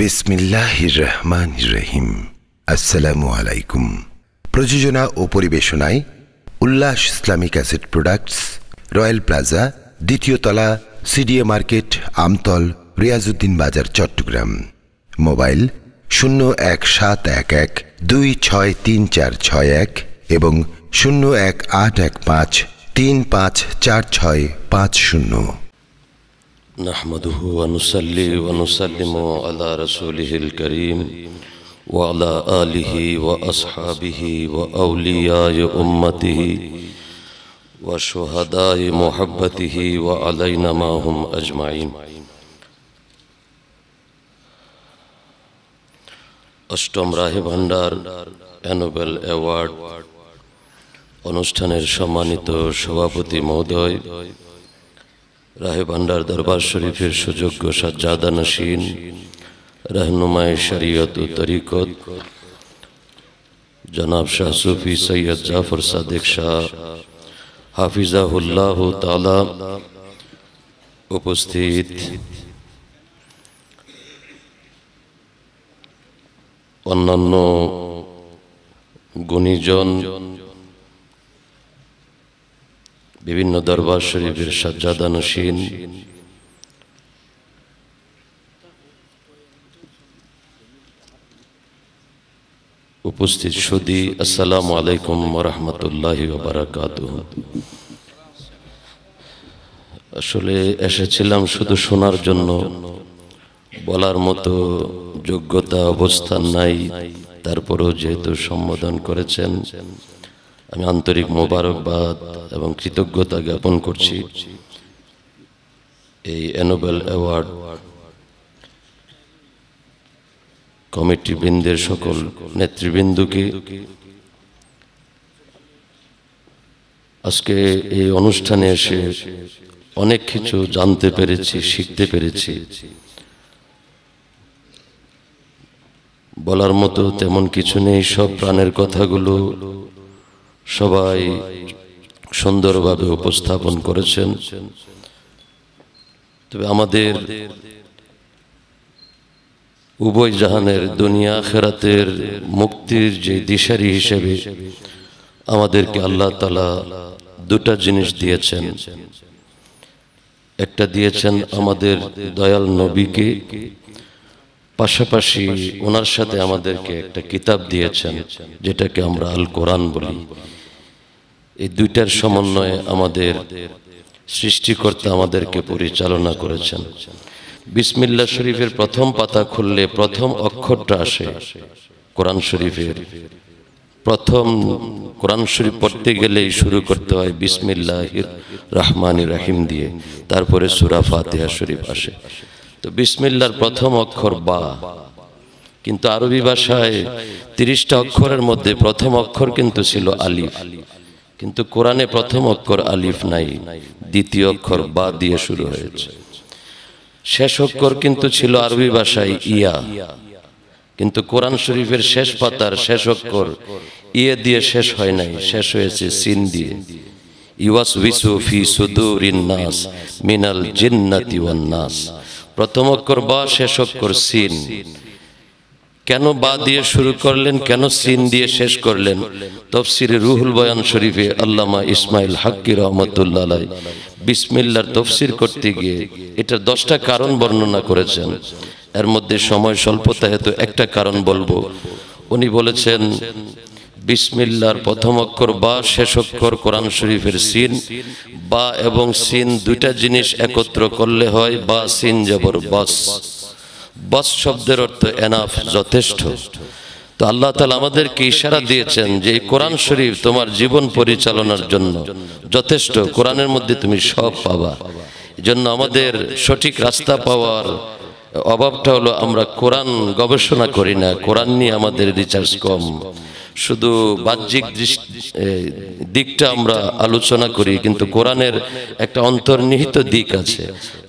বিসমিল্লাহির রহমান রহিম আসসালামু আলাইকুম। প্রযোজনা ও পরিবেশনায় Ullash Islamic asset products, Royal Plaza, দ্বিতীয় তলা, সিডিএ মার্কেট, আমতল, রিয়াজউদ্দিন বাজার, চট্টগ্রাম। মোবাইল শূন্য এক সাত এক এক দুই ছয় তিন চার ছয় এক এবং শূন্য এক আট এক পাঁচ তিন পাঁচ চার ছয় পাঁচ শূন্য। نحمده ونصلي ونسلم على رسوله الكريم وعلى آله وأصحابه وأولياء أمته وشهداء محبته وعلينا معهم أجمعين অষ্টম রাহে ভান্ডার অ্যানুয়াল অ্যাওয়ার্ড অনুষ্ঠানের সম্মানিত সভাপতি মহোদয় রাহে ভান্ডার দরবার শরীফের সুযোগ্য সাজ্জাদা নসীন, রহনুমায় শরীয়ত ও তরিকত, জনাব শাহ সুফি সৈয়দ জাফর সাদেক শাহ, হাফিজাহুল্লাহ তালা উপস্থিত। অন্যান্য গুণীজন বিভিন্ন দরবার শরীফের সাজ্জাদানসীন উপস্থিত সুদী, আসসালামু আলাইকুম রহমতুল্লাহ বারাকাত আসলে এসেছিলাম শুধু শোনার জন্য। বলার মতো যোগ্যতা অবস্থান নাই, তারপরেও যেহেতু সম্বোধন করেছেন। আমি আন্তরিক মোবারকবাদ এবং কৃতজ্ঞতা জ্ঞাপন করছি এই অ্যানোবেল অ্যাওয়ার্ড কমিটি বৃন্দের সকল নেতৃবৃন্দকে। আজকে এই অনুষ্ঠানে এসে অনেক কিছু জানতে পেরেছি, শিখতে পেরেছি। বলার মতো তেমন কিছু নেই, সব প্রাণের কথাগুলো সবাই সুন্দরভাবে উপস্থাপন করেছেন। তবে আমাদের উভয় জাহানের দুনিয়া খেরাতের মুক্তির যে দিশারি হিসেবে আমাদেরকে আল্লাহ তালা দুটা জিনিস দিয়েছেন। একটা দিয়েছেন আমাদের দয়াল নবীকে, পাশাপাশি ওনার সাথে আমাদেরকে একটা কিতাব দিয়েছেন, যেটাকে আমরা আল কোরআন বলি। এই দুইটার সমন্বয়ে আমাদের সৃষ্টিকর্তা আমাদেরকে পরিচালনা করেছেন। বিসমিল্লা শরীফের প্রথম পাতা খুললে প্রথম অক্ষরটা আসে কোরআন শরীফের। প্রথম কোরআন শরীফ পড়তে গেলেই শুরু করতে হয় বিসমিল্লাহ রহমান রাহিম দিয়ে, তারপরে সুরা ফাতেহা শরীফ আসে। তো বিসমিল্লার প্রথম অক্ষর বা, কিন্তু আরবি ভাষায় তিরিশটা অক্ষরের মধ্যে প্রথম অক্ষর কিন্তু ছিল আলিফ। কিন্তু কোরআনে প্রথম অক্ষর আলিফ নাই, দ্বিতীয় অক্ষর বা দিয়ে শুরু হয়েছে। শেষ অক্ষর কিন্তু ছিল আরবি ভাষায় ইয়া। কিন্তু কোরআন শরীফের শেষ পাতার শেষ অক্ষর ইয়ে দিয়ে শেষ হয় নাই, শেষ হয়েছে সিন দিয়ে। ইউয়াস বিসু ফি সুদুরিন নাস, মিনাল জিন্নাতি ওয়ান নাস। প্রথম অক্ষর বা শেষ অক্ষর সিন। কেন বা দিয়ে শুরু করলেন, কেন সিন দিয়ে শেষ করলেন? তফসিরে রুহুল বয়ান শরীফে আল্লামা ইসমাইল হাক্কি রহমতুল্লাহ বিসমিল্লার তফসির করতে গিয়ে এটার দশটা কারণ বর্ণনা করেছেন। এর মধ্যে সময় স্বল্পতা হেতু একটা কারণ বলব। উনি বলেছেন, বিসমিল্লার প্রথম অক্ষর বা, শেষ অক্ষর কোরআন শরীফের সিন। বা এবং সিন দুইটা জিনিস একত্র করলে হয়, বা সিন জবর বাস বাস শব্দের অর্থ এনাফ যথেষ্ট। তো আল্লাহ তালা আমাদেরকে ইশারা দিয়েছেন যে এই কোরআন শরীফ তোমার জীবন পরিচালনার জন্য যথেষ্ট। কোরআনের মধ্যে তুমি সব পাবা। জন্য আমাদের সঠিক রাস্তা পাওয়ার অভাবটা হলো আমরা কোরআন গবেষণা করি না। কোরআন নিয়ে আমাদের রিচার্জ কম। শুধু বাহ্যিক দিকটা আমরা আলোচনা করি, কিন্তু কোরআনের একটা অন্তর্নিহিত দিক আছে।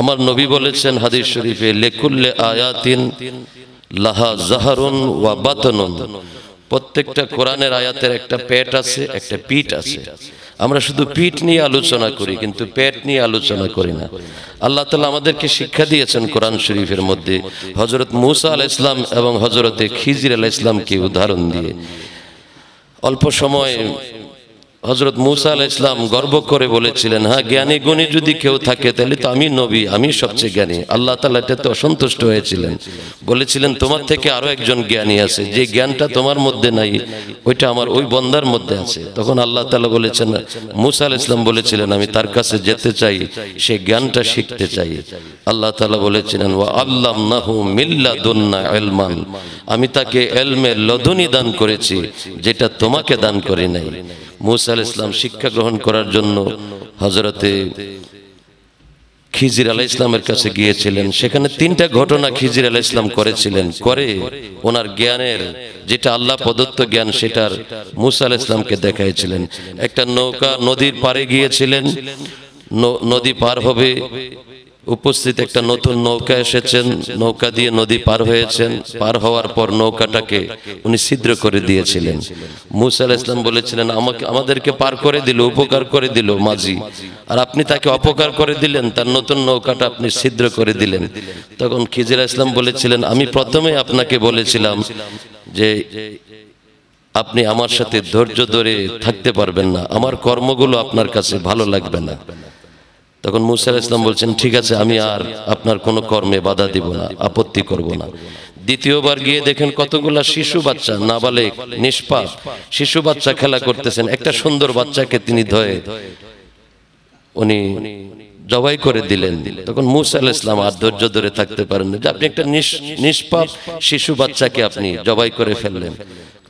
আমার নবী বলেছেন হাদিস শরীফে, লেকুল্লে আয়াতিন লাহা জাহারুন ওয়া বাতনুন। প্রত্যেকটা কোরআনের আয়াতের একটা পেট আছে, একটা পিঠ আছে। আমরা শুধু পিঠ নিয়ে আলোচনা করি, কিন্তু পেট নিয়ে আলোচনা করি না। আল্লাহ তালা আমাদেরকে শিক্ষা দিয়েছেন কোরআন শরীফের মধ্যে। হজরত মুসা আল ইসলাম এবং হজরতে খিজির আল ইসলামকে উদাহরণ দিয়ে। অল্প সময় হজরত মুসা আল ইসলাম গর্ব করে বলেছিলেন হ্যাঁ জ্ঞানী গুণী যদি কেউ থাকে, তাহলে তো আমি নবী, আমি সবচেয়ে জ্ঞানী। আল্লাহ তালা এটাতে অসন্তুষ্ট হয়েছিলেন। বলেছিলেন, তোমার থেকে আরও একজন জ্ঞানী আছে, যে জ্ঞানটা তোমার মধ্যে নাই, ওইটা আমার ওই বন্দার মধ্যে আছে। তখন আল্লাহ তালা বলেছেন, মুসা আল ইসলাম বলেছিলেন, আমি তার কাছে যেতে চাই, সে জ্ঞানটা শিখতে চাই। আল্লাহ তালা বলেছিলেন ও আল্লাহ নাহু মিল্লা দন্না এলমান আমি তাকে এলমে লদনি দান করেছি, যেটা তোমাকে দান করি নাই। মুসা আল ইসলাম শিক্ষা গ্রহণ করার জন্য হজরতে খিজির আলাহ ইসলামের কাছে গিয়েছিলেন। সেখানে তিনটা ঘটনা খিজির আলাহ ইসলাম করেছিলেন। করে ওনার জ্ঞানের যেটা আল্লাহ প্রদত্ত জ্ঞান সেটার মুসা আলাহ ইসলামকে দেখাইছিলেন। একটা নৌকা নদীর পারে গিয়েছিলেন। নদী পার হবে। উপস্থিত একটা নতুন নৌকা এসেছেন, নৌকা দিয়ে নদী পার হয়েছেন, পার হওয়ার পর নৌকাটাকে উনি ছিদ্র করে দিয়েছিলেন। মুসা ইসলাম বলেছিলেন, আমাকে, আমাদেরকে পার করে দিল, উপকার করে দিল মাঝি। আর আপনি তাকে অপকার করে দিলেন, তার নতুন নৌকাটা আপনি ছিদ্র করে দিলেন। তখন খিজিরা ইসলাম বলেছিলেন, আমি প্রথমে আপনাকে বলেছিলাম যে আপনি আমার সাথে ধৈর্য ধরে থাকতে পারবেন না। আমার কর্মগুলো আপনার কাছে ভালো লাগবে না। তখন মুসা ইসলাম বলছেন, ঠিক আছে, আমি আর আপনার কোনো কর্মে বাধা দিব না, আপত্তি করব না। দ্বিতীয়বার গিয়ে দেখেন কতগুলা শিশু বাচ্চা, নাবালেক, নিষ্পাপ, শিশু বাচ্চা খেলা করতেছেন। একটা সুন্দর বাচ্চাকে তিনি ধয়ে উনি জবাই করে দিলেন। তখন মুসা আলাইহিস ইসলাম আর ধৈর্য ধরে থাকতে পারেন যে আপনি একটা নিষ্পাপ শিশু বাচ্চাকে আপনি জবাই করে ফেললেন।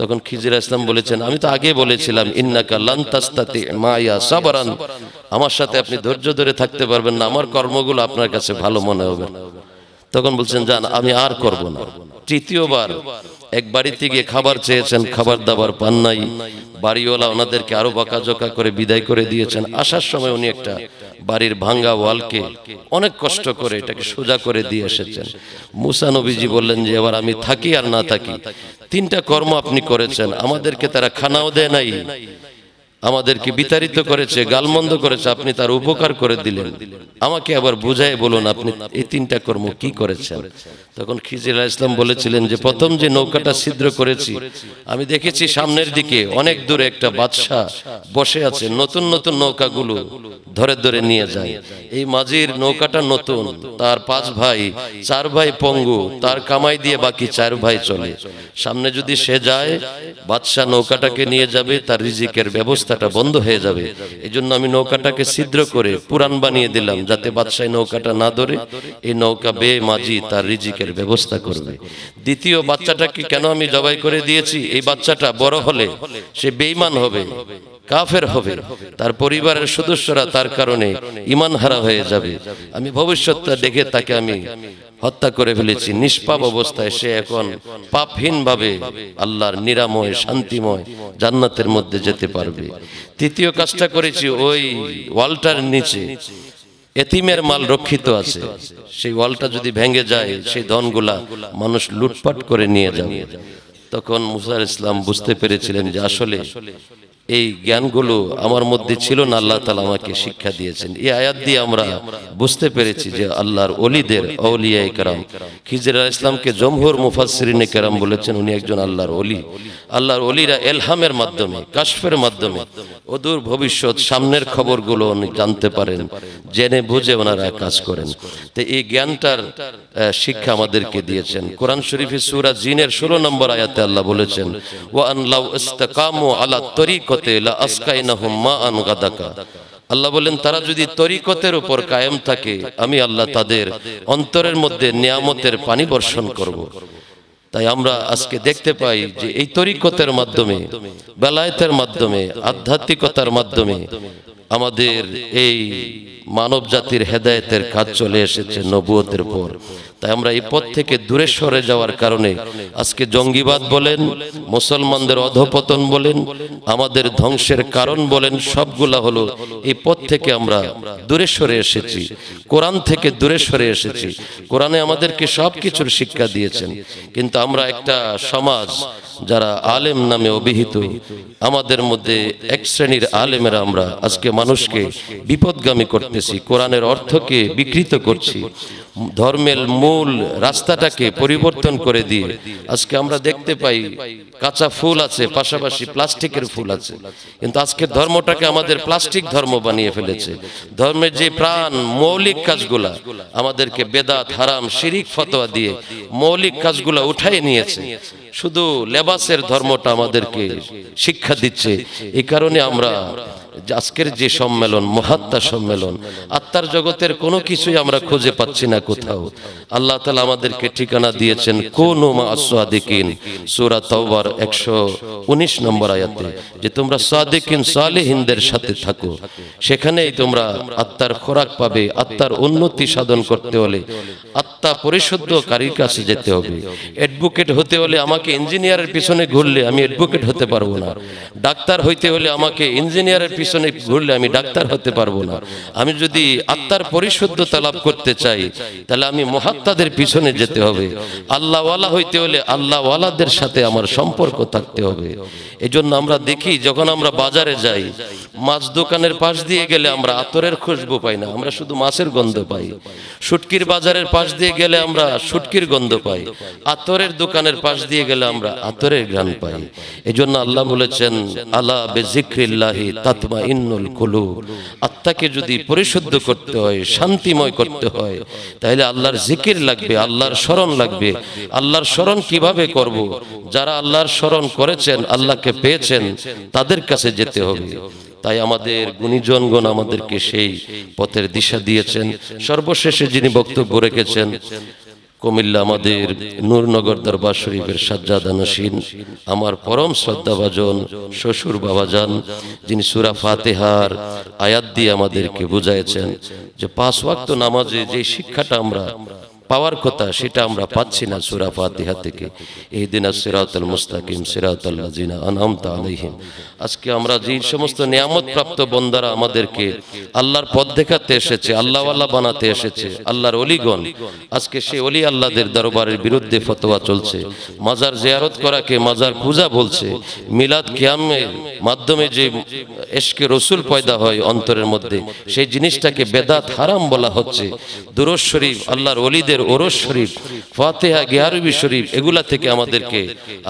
তখন খিজিরা ইসলাম বলেছেন, আমি তো আগে বলেছিলাম, ইন্নাকা লান তাস্তাতি মায়া সাবরান। আমার সাথে আপনি ধৈর্য ধরে থাকতে পারবেন না। আমার কর্মগুলো আপনার কাছে ভালো মনে হবে। তখন বলছেন যান আমি আর করব না। তৃতীয়বার এক বাড়িতে গিয়ে খাবার চেয়েছেন খাবার দাবার পান নাই। বাড়িওয়ালা ওনাদেরকে আরও বকাঝকা করে বিদায় করে দিয়েছেন। আসার সময় উনি একটা বাড়ির ভাঙ্গা ওয়ালকে অনেক কষ্ট করে এটাকে সোজা করে দিয়ে এসেছেন। মুসা নবীজি বললেন যে এবার আমি থাকি আর না থাকি। তিনটা কর্ম আপনি করেছেন। আমাদেরকে তারা খানাও দেয় নাই। আমাদেরকে বিতাড়িত করেছে গালমন্দ করেছে আপনি তার উপকার করে দিলেন। আমাকে আবার বুঝাই বলুন আপনি এই তিনটা কর্ম কি করেছেন? তখন খিজির ইসলাম বলেছিলেন যে প্রথম যে নৌকাটা ছিদ্র করেছি আমি দেখেছি সামনের দিকে অনেক দূরে একটা বাদশাহ বসে আছে নতুন নতুন নৌকাগুলো ধরে ধরে নিয়ে যায়। এই মাঝির নৌকাটা নতুন তার পাঁচ ভাই চার ভাই পঙ্গু তার কামাই দিয়ে বাকি চার ভাই চলে। সামনে যদি সে যায় বাদশাহ নৌকাটাকে নিয়ে যাবে তার রিজিকের ব্যবস্থাটা বন্ধ হয়ে যাবে। এই জন্য আমি নৌকাটাকে ছিদ্র করে পুরান বানিয়ে দিলাম, যাতে বাদশাহ নৌকাটা না ধরে এই নৌকা বে মাঝি তার রিজিকের ব্যবস্থা করবে। দ্বিতীয় বাচ্চাটাকে কেন আমি জবাই করে দিয়েছি? এই বাচ্চাটা বড় হলে সে বেইমান হবে, কাফের হবে, তার পরিবারের সদস্যরা তার কারণে ইমান হারা হয়ে যাবে। আমি ভবিষ্যৎটা দেখে তাকে আমি হত্যা করে ফেলেছি, নিষ্পাপ অবস্থায় সে এখন পাপহীন ভাবে আল্লাহর নিরাময়, শান্তিময় জান্নাতের মধ্যে যেতে পারবে। তৃতীয় কাজটা করেছি, ওই ওয়ালটার নিচে এতিমের মাল রক্ষিত আছে। সেই ওয়ালটা যদি ভেঙে যায়, সেই ধনগুলা মানুষ লুটপাট করে নিয়ে যাবে। তখন মুসার ইসলাম বুঝতে পেরেছিলেন যে আসলে এই জ্ঞানগুলো আমার মধ্যে ছিল না, আল্লাহ তালা আমাকে শিক্ষা দিয়েছেন। এই আয়াত দিয়ে আমরা বুঝতে পেরেছি যে আল্লাহর অলিদের অলিয়া কারাম। খিজির ইসলামকে জমহুর মুফাসরিন কারাম বলেছেন, উনি একজন আল্লাহর অলি। আল্লাহর অলিরা এলহামের মাধ্যমে, কাশফের মাধ্যমে, অদূর ভবিষ্যৎ সামনের খবরগুলো উনি জানতে পারেন, জেনে বুঝে ওনারা কাজ করেন। তো এই জ্ঞানটার শিক্ষা আমাদেরকে দিয়েছেন। কোরআন শরীফে সূরা জিনের 16 নম্বর আয়াতে আল্লাহ বলেছেন, ওয়া আন লাউ ইসতাকামু আলা তরিকতে আল্লাহ বলেন, তারা যদি তরিকতের উপর কায়েম থাকে, আমি আল্লাহ তাদের অন্তরের মধ্যে নিয়ামতের পানি বর্ষণ করব। তাই আমরা আজকে দেখতে পাই যে এই তরিকতের মাধ্যমে, বেলায়েতের মাধ্যমে, আধ্যাত্মিকতার মাধ্যমে আমাদের এই মানব জাতির হেদায়েতের কাজ চলে এসেছে নবুয়তের পর। তাই আমরা এই পথ থেকে দূরে সরে যাওয়ার কারণে আজকে জঙ্গিবাদ বলেন, মুসলমানদের অধপতন বলেন, আমাদের ধ্বংসের কারণ বলেন, সবগুলা হলো এই পথ থেকে আমরা দূরে সরে এসেছি। কোরআন থেকে দূরে সরে এসেছি। কোরআনে আমাদেরকে সব কিছুর শিক্ষা দিয়েছেন। কিন্তু আমরা একটা সমাজ যারা আলেম নামে অভিহিত, আমাদের মধ্যে এক শ্রেণির আলেমেরা আমরা আজকে মানুষকে বিপদগামী করতেছি, কোরআনের অর্থকে বিকৃত করছি, ধর্মের মূল রাস্তাটাকে পরিবর্তন করে দিয়ে আজকে আমরা দেখতে পাই কাঁচা ফুল আছে, পাশাপাশি প্লাস্টিকের ফুল আছে। কিন্তু আজকে ধর্মটাকে আমাদের প্লাস্টিক ধর্ম বানিয়ে ফেলেছে। ধর্মের যে প্রাণ, মৌলিক কাজগুলা আমাদেরকে বেদাত, হারাম, শিরিক, ফতোয়া দিয়ে মৌলিক কাজগুলা উঠাই নিয়েছে। শুধু লেবাসের ধর্মটা আমাদেরকে শিক্ষা দিচ্ছে। এই কারণে আমরা আজকের যে সম্মেলন, মহাত্মা সম্মেলন, আত্মার জগতের কোনো কিছুই আমরা খুঁজে পাচ্ছি না কোথাও। আল্লাহ তালা আমাদেরকে ঠিকানা দিয়েছেন কোন সুরা তওবার একশো উনিশ নম্বর আয়াতে, যে তোমরা সাথে থাকো। সেখানেই তোমরা আত্মার খোরাক পাবে, আত্মার উন্নতি সাধন করতে হলে, আত্মা পরিশুদ্ধকারীর কাছে যেতে হবে। অ্যাডভোকেট হতে হলে আমাকে ইঞ্জিনিয়ারের পিছনে ঘুরলে আমি অ্যাডভোকেট হতে পারব না। ডাক্তার হইতে হলে আমাকে ইঞ্জিনিয়ারের পিছনে ঘুরলে আমি ডাক্তার হতে পারব না। আমি যদি আত্মার পরিশুদ্ধতা লাভ করতে চাই, তাহলে আমি মহাত্মাদের পিছনে যেতে হবে। আল্লাহওয়ালা হইতে হলে আল্লাহওয়ালাদের সাথে আমার সম্পর্ক থাকতে হবে। এই আমরা দেখি, যখন আমরা বাজারে যাই, মাছ দোকানের পাশ দিয়ে গেলে আমরা আতরের খুশবু পাই না, আমরা শুধু মাছের গন্ধ পাই। শুটকির বাজারের পাশ দিয়ে গেলে আমরা শুটকির গন্ধ পাই। আতরের দোকানের পাশ দিয়ে গেলে আমরা আতরের গান পাই। এই জন্য আল্লাহ বলেছেন আল্লাহ বেজিক্রিল্লাহি তাতমা ইন্নুল কুলু আত্মাকে যদি পরিশুদ্ধ করতে হয় শান্তিময় করতে হয় তাহলে আল্লাহর জিকির লাগবে আল্লাহর স্মরণ লাগবে। আল্লাহর স্মরণ কীভাবে করব? যারা আল্লাহর স্মরণ করেছেন আল্লাহকে পেয়েছেন তাদের কাছে যেতে হবে। তাই আমাদের গুণীজনগণ আমাদেরকে সেই পথের দিশা দিয়েছেন। সর্বশেষে যিনি বক্তব্য রেখেছেন কুমিল্লা আমাদের নূরনগর দরবার শরীফের সাজ্জাদা নসীন, আমার পরম শ্রদ্ধাভাজন শ্বশুর বাবাজান, যিনি সুরা ফাতেহার আয়াত দিয়ে আমাদেরকে বুঝাইছেন যে পাঁচ ওয়াক্ত নামাজে যে শিক্ষাটা আমরা পাওয়ার কথা সেটা আমরা পাচ্ছি না সুরা ফাতিহা থেকে। এই দিন সিরাতুল মুস্তাকিম সিরাতুল্লাহ জিনা আনামতা আলাইহিম। আজকে আমরা যে সমস্ত নিয়ামত প্রাপ্ত বন্দারা আমাদেরকে আল্লাহর পথ দেখাতে এসেছে আল্লাহওয়াল্লাহ বানাতে এসেছে, আল্লাহর অলিগণ, আজকে সেই অলি আল্লাহদের দরবারের বিরুদ্ধে ফতোয়া চলছে, মাজার জিয়ারত করাকে মাজার পূজা বলছে, মিলাদ কিয়ামের মাধ্যমে যে এশকে রসুল পয়দা হয় অন্তরের মধ্যে, সেই জিনিসটাকে বেদাত হারাম বলা হচ্ছে। দুরস শরীফ আল্লাহর অলিদের আমাদের ওরস শরীফ, ফাতেহা, গিয়ারবি শরীফ, এগুলা থেকে আমাদেরকে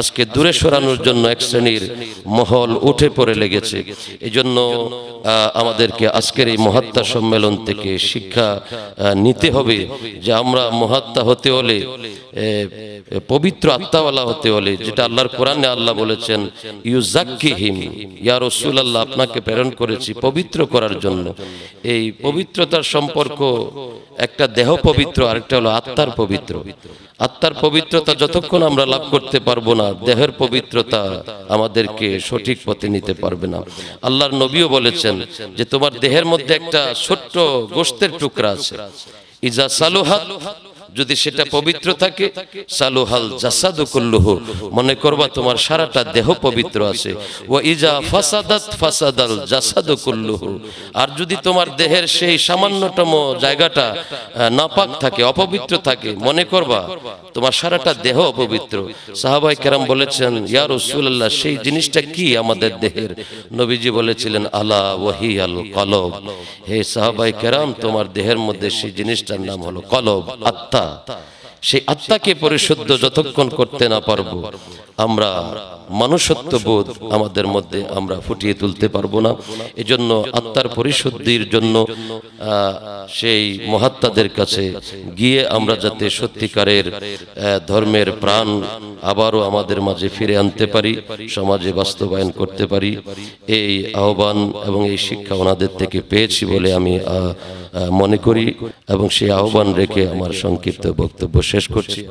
আজকে দূরে সরানোর জন্য এক শ্রেণির মহল উঠে পড়ে লেগেছে। এই জন্য আমাদেরকে আজকের এই মহাত্মা সম্মেলন থেকে শিক্ষা নিতে হবে যে আমরা মহাত্মা হতে হলে পবিত্র আত্মাওয়ালা হতে হলে, যেটা আল্লাহর কোরআনে আল্লাহ বলেছেন ইউ জাক্কিহিম ইয়া রসুল আল্লাহ আপনাকে প্রেরণ করেছি পবিত্র করার জন্য। এই পবিত্রতার সম্পর্ক একটা দেহ পবিত্র, আরেকটা হলো আত্মার পবিত্র। আত্মার পবিত্রতা যতক্ষণ আমরা লাভ করতে পারব না, দেহের পবিত্রতা আমাদেরকে সঠিক পথে নিতে পারবে না। আল্লাহর নবীও বলেছেন যে তোমার দেহের মধ্যে একটা ছোট্ট গোস্তের টুকরা আছে। ইজা সালুহাত যদি সেটা পবিত্র থাকে সালুহাল জাসাদু কুল্লুহু। মনে করবা তোমার সারাটা দেহ পবিত্র আছে। ও ইজা ফাসাদাত ফাসাদাল জাসাদু কুল্লুহু। আর যদি তোমার দেহের সেই সামান্যতম জায়গাটা নাপাক থাকে অপবিত্র থাকে মনে করবা তোমার সারাটা দেহ অপবিত্র। সাহাবাই কেরাম বলেছেন ইয়া রাসূলুল্লাহ সেই জিনিসটা কি আমাদের দেহের? নবীজি বলেছিলেন আলা ওয়াহি আল কলব। হে সাহাবাই কেরাম তোমার দেহের মধ্যে সেই জিনিসটার নাম হলো কলব। আত্মা 大大 সেই আত্মাকে পরিশুদ্ধ যতক্ষণ করতে না পারব আমরা মানুষত্ব বোধ আমাদের মধ্যে আমরা ফুটিয়ে তুলতে পারব না। এজন্য আত্মার পরিশুদ্ধির জন্য সেই মহাত্মাদের কাছে গিয়ে আমরা যাতে সত্যিকারের ধর্মের প্রাণ আবারও আমাদের মাঝে ফিরে আনতে পারি সমাজে বাস্তবায়ন করতে পারি। এই আহ্বান এবং এই শিক্ষা ওনাদের থেকে পেয়েছি বলে আমি মনে করি এবং সেই আহ্বান রেখে আমার সংক্ষিপ্ত বক্তব্য শেষ করছি